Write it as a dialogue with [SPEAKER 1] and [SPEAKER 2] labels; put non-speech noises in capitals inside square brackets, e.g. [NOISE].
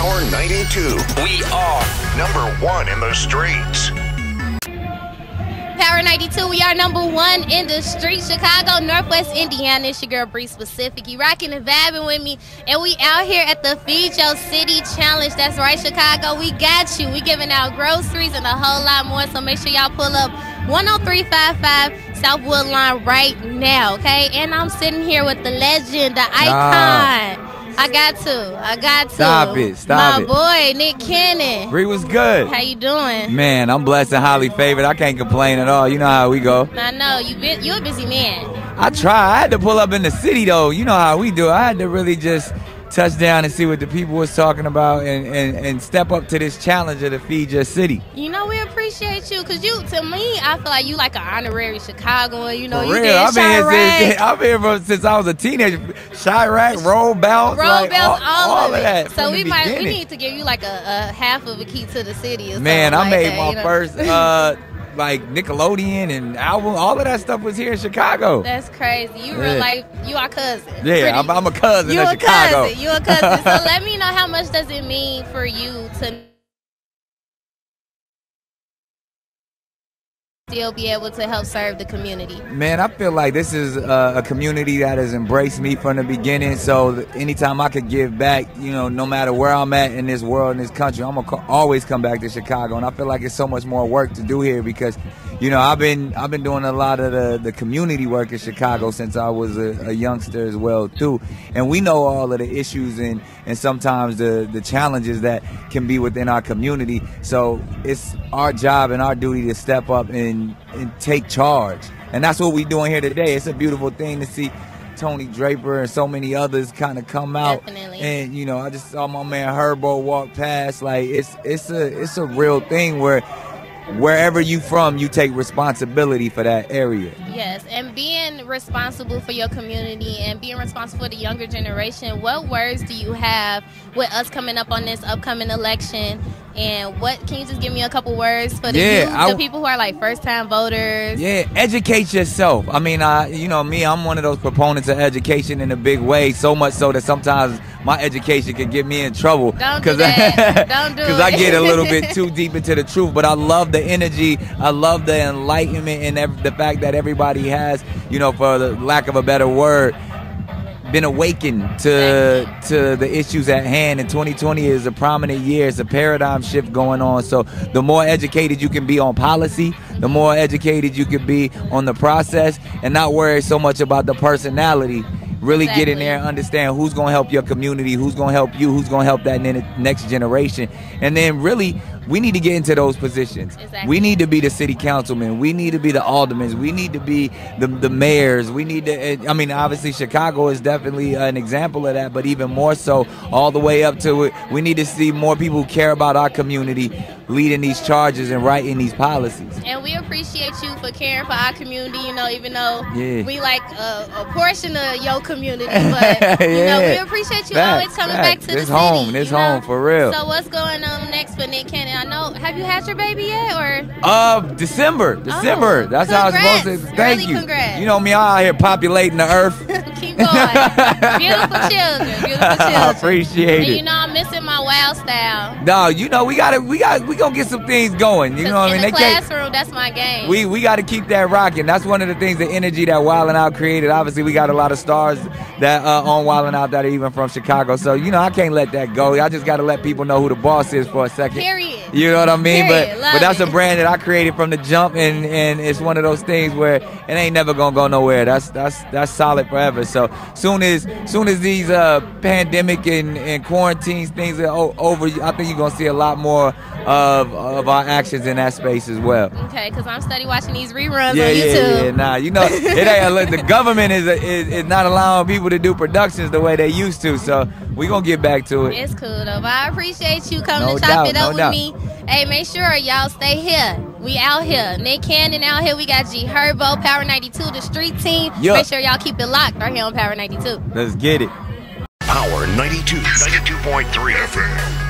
[SPEAKER 1] Power 92.
[SPEAKER 2] We are
[SPEAKER 1] number one in the streets.
[SPEAKER 3] Power 92, we are number one in the street, Chicago, Northwest Indiana. It's your girl Bree Specific. You rocking and vibing with me. And we out here at the Feed Your City Challenge. That's right, Chicago. We got you. We giving out groceries and a whole lot more. So make sure y'all pull up 10355 South Woodline right now, okay? And I'm sitting here with the legend, the icon. I got to. I got to.
[SPEAKER 4] Stop it. Stop
[SPEAKER 3] My
[SPEAKER 4] it.
[SPEAKER 3] My boy, Nick Cannon.
[SPEAKER 4] Bree was good.
[SPEAKER 3] How you doing?
[SPEAKER 4] Man, I'm blessed and highly favored. I can't complain at all. You know how we go.
[SPEAKER 3] I know you been you a busy man.
[SPEAKER 4] I try. I had to pull up in the city though. You know how we do. I had to really just touch down and see what the people was talking about and, and, and step up to this challenge of the Feed Your City.
[SPEAKER 3] You know we appreciate you because you to me I feel like you like an honorary Chicagoan. You know
[SPEAKER 4] For
[SPEAKER 3] you
[SPEAKER 4] real.
[SPEAKER 3] did
[SPEAKER 4] I've been, here since, [LAUGHS] I've been here since I was a teenager. Chi-Raq, roll bounce,
[SPEAKER 3] roll
[SPEAKER 4] like,
[SPEAKER 3] bells,
[SPEAKER 4] all,
[SPEAKER 3] all, of
[SPEAKER 4] that.
[SPEAKER 3] So we might we need to give you like a, a half of a key to the city. Or
[SPEAKER 4] Man, I
[SPEAKER 3] like
[SPEAKER 4] made
[SPEAKER 3] that,
[SPEAKER 4] my
[SPEAKER 3] you know?
[SPEAKER 4] first [LAUGHS] uh like Nickelodeon and album. All of that stuff was here in Chicago.
[SPEAKER 3] That's crazy. You
[SPEAKER 4] Yeah.
[SPEAKER 3] real life. You are cousin.
[SPEAKER 4] yeah, I'm, I'm a cousin
[SPEAKER 3] You
[SPEAKER 4] of
[SPEAKER 3] a
[SPEAKER 4] Chicago.
[SPEAKER 3] cousin. You a cousin. so [LAUGHS] let me know how much does it mean for you to still be able to help serve the community.
[SPEAKER 4] Man, I feel like this is a, community that has embraced me from the beginning. So anytime I could give back, you know, no matter where I'm at in this world, in this country, I'm gonna co- always come back to Chicago. And I feel like it's so much more work to do here because, you know, I've been I've been doing a lot of the, the community work in Chicago since I was a, a youngster as well too. And we know all of the issues and and sometimes the the challenges that can be within our community. So it's our job and our duty to step up and and take charge. And that's what we're doing here today. It's a beautiful thing to see Tony Draper and so many others kind of come out.
[SPEAKER 3] Definitely.
[SPEAKER 4] And you know, I just saw my man Herbo walk past. Like it's it's a it's a real thing where wherever you from, you take responsibility for that area.
[SPEAKER 3] Yes, and being responsible for your community and being responsible for the younger generation, what words do you have with us coming up on this upcoming election? And what can you just give me a couple words for the
[SPEAKER 4] Yeah,
[SPEAKER 3] youth,
[SPEAKER 4] I-
[SPEAKER 3] the people who are like first time voters?
[SPEAKER 4] Yeah, educate yourself. I mean, I, you know, me, I'm one of those proponents of education in a big way. So much so that sometimes my education can get me in trouble.
[SPEAKER 3] Don't do. [LAUGHS] Don't do
[SPEAKER 4] Because I get a little bit [LAUGHS] too deep into the truth. But I love the energy. I love the enlightenment and ev- the fact that everybody has, you know, for the lack of a better word, been awakened to to the issues at hand. And 2020 is a prominent year. It's a paradigm shift going on. So the more educated you can be on policy, the more educated you can be on the process, and not worry so much about the personality. Really get in there and understand who's going to help your community, who's going to help you, who's going to help that ne- next generation, and then really we need to get into those positions.
[SPEAKER 3] Exactly.
[SPEAKER 4] We need to be the city councilmen. We need to be the aldermen. We need to be the the mayors. We need to. I mean, obviously, Chicago is definitely an example of that, but even more so, all the way up to it. We need to see more people who care about our community leading these charges and writing these policies.
[SPEAKER 3] And we appreciate you for caring for our community, you know, even though
[SPEAKER 4] Yeah.
[SPEAKER 3] we like a, a portion of your community, [LAUGHS] but you know, we appreciate you
[SPEAKER 4] Facts,
[SPEAKER 3] always coming
[SPEAKER 4] facts.
[SPEAKER 3] back to
[SPEAKER 4] This
[SPEAKER 3] the city.
[SPEAKER 4] It's home, this home, for real.
[SPEAKER 3] So what's going on next for Nick Cannon? I know have you had your baby yet or
[SPEAKER 4] Uh, December, December. That's how it's supposed to.
[SPEAKER 3] Oh.
[SPEAKER 4] Thank
[SPEAKER 3] Early
[SPEAKER 4] you.
[SPEAKER 3] congrats.
[SPEAKER 4] You know me, I'm out here populating the earth. [LAUGHS]
[SPEAKER 3] keep going. beautiful [LAUGHS] children, beautiful children.
[SPEAKER 4] I appreciate
[SPEAKER 3] And
[SPEAKER 4] it.
[SPEAKER 3] you know I'm missing my wild style.
[SPEAKER 4] No, you know we gotta, we got, we gonna get some things going. You know what I
[SPEAKER 3] in
[SPEAKER 4] mean?
[SPEAKER 3] the
[SPEAKER 4] They can't.
[SPEAKER 3] classroom, that's my game.
[SPEAKER 4] We we got to keep that rocking. That's one of the things, the energy that Wild 'N Out created. Obviously, we got a lot of stars that uh, on Wild 'N Out that are even from Chicago. So you know, I can't let that go. I just got to let people know who the boss is for a second.
[SPEAKER 3] Period.
[SPEAKER 4] You know what I mean?
[SPEAKER 3] Period.
[SPEAKER 4] But
[SPEAKER 3] Love
[SPEAKER 4] but that's
[SPEAKER 3] it.
[SPEAKER 4] a brand that I created from the jump, and and it's one of those things where it ain't never gonna go nowhere. That's that's that's solid forever. So soon as soon as these uh pandemic and and quarantines things are over, I think you're gonna see a lot more of of our actions in that space as well.
[SPEAKER 3] Okay, because I'm study watching these reruns
[SPEAKER 4] Yeah,
[SPEAKER 3] on
[SPEAKER 4] yeah,
[SPEAKER 3] YouTube.
[SPEAKER 4] yeah. Nah, you know, it ain't the government is, is is not allowing people to do productions the way they used to. So we gonna get back to it.
[SPEAKER 3] It's cool though. But I appreciate you coming
[SPEAKER 4] No
[SPEAKER 3] to chop
[SPEAKER 4] doubt,
[SPEAKER 3] it up
[SPEAKER 4] no
[SPEAKER 3] with
[SPEAKER 4] doubt.
[SPEAKER 3] me. Hey, make sure y'all stay here. We out here. Nick Cannon out here. We got G Herbo, Power 92, the street team.
[SPEAKER 4] Yeah.
[SPEAKER 3] Make sure y'all keep it locked right here on Power 92.
[SPEAKER 4] Let's get it.
[SPEAKER 1] Power 92, 92.3 FM.